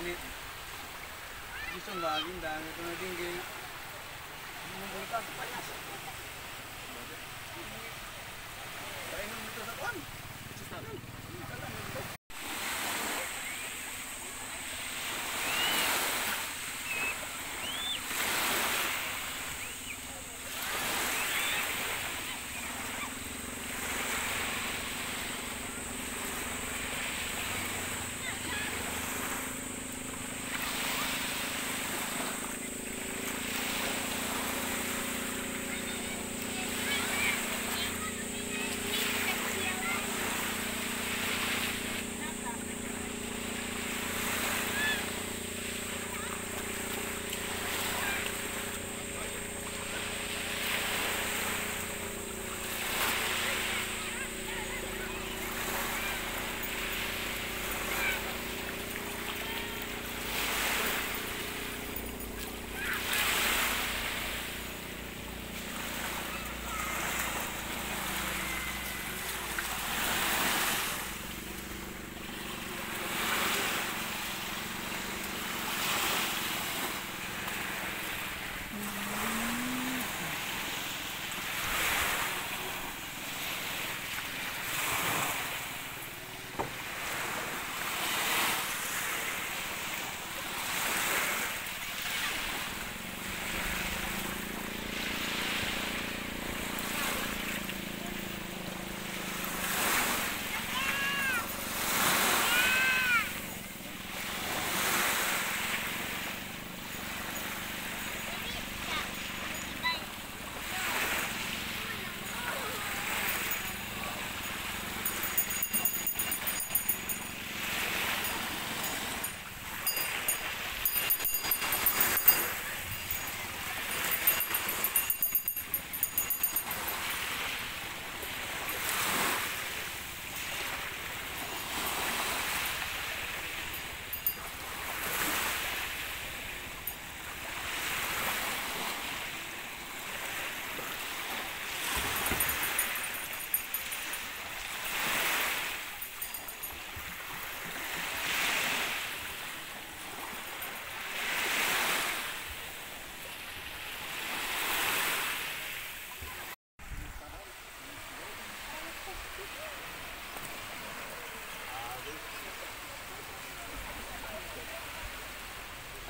Init. Gusto ang bagin, dami ko na din. Mumulta sa payas. Painom ito sa kuwan.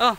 嗯。